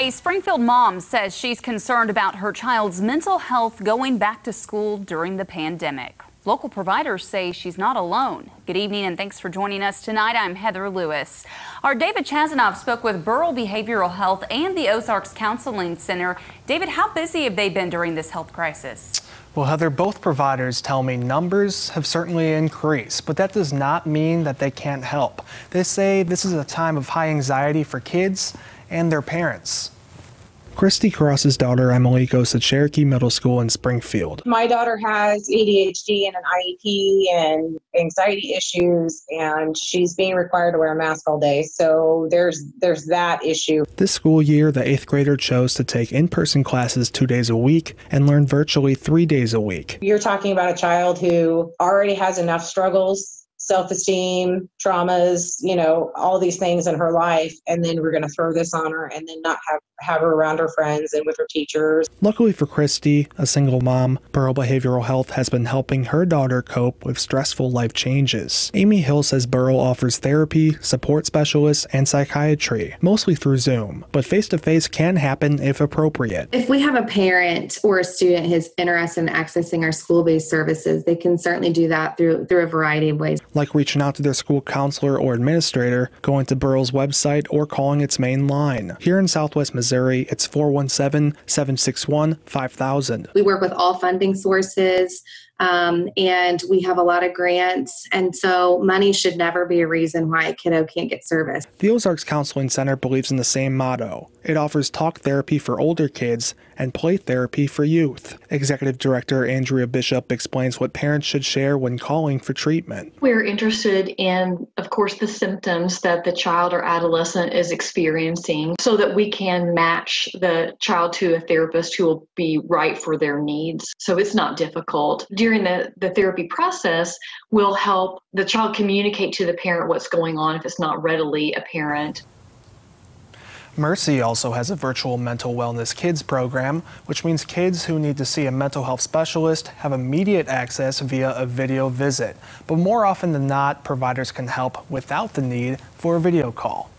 A Springfield mom says she's concerned about her child's mental health going back to school during the pandemic. Local providers say she's not alone. Good evening and thanks for joining us tonight. I'm Heather Lewis. Our David Chazanov spoke with Burrell Behavioral Health and the Ozarks Counseling Center. David, how busy have they been during this health crisis? Well, Heather, both providers tell me numbers have certainly increased, but that does not mean that they can't help. They say this is a time of high anxiety for kids and their parents. Christy Cross's daughter Emily goes to Cherokee Middle School in Springfield. My daughter has ADHD and an IEP and anxiety issues, and she's being required to wear a mask all day. So there's there's that issue. This school year, the eighth grader chose to take in-person classes two days a week and learn virtually three days a week. You're talking about a child who already has enough struggles self esteem, traumas, you know, all these things in her life. And then we're going to throw this on her and then not have, have her around her friends and with her teachers. Luckily for Christy, a single mom, Burrell Behavioral Health has been helping her daughter cope with stressful life changes. Amy Hill says Burrell offers therapy, support specialists, and psychiatry, mostly through Zoom, but face to face can happen if appropriate. If we have a parent or a student who's interested in accessing our school based services, they can certainly do that through, through a variety of ways like reaching out to their school counselor or administrator, going to Burrell's website, or calling its main line. Here in Southwest Missouri, it's 417 761 5000. We work with all funding sources. Um, and we have a lot of grants, and so money should never be a reason why a kiddo can't get service. The Ozarks Counseling Center believes in the same motto. It offers talk therapy for older kids and play therapy for youth. Executive Director Andrea Bishop explains what parents should share when calling for treatment. We're interested in, of course, the symptoms that the child or adolescent is experiencing so that we can match the child to a therapist who will be right for their needs. So it's not difficult. During the, the therapy process, we'll help the child communicate to the parent what's going on if it's not readily apparent. Mercy also has a virtual mental wellness kids program, which means kids who need to see a mental health specialist have immediate access via a video visit. But more often than not, providers can help without the need for a video call.